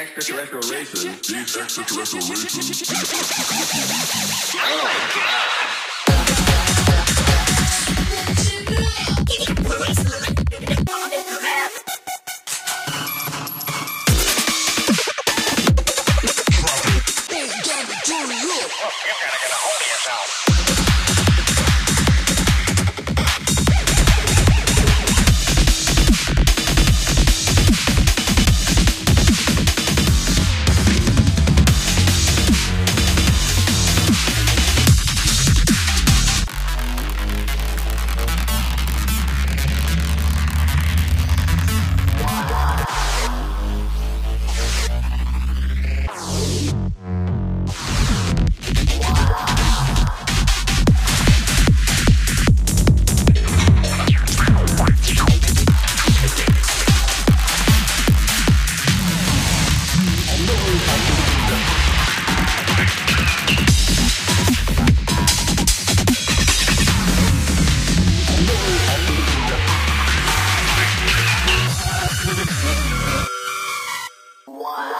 extraterrestrial races. These extraterrestrial races. You gotta get a hold of yourself. Wow.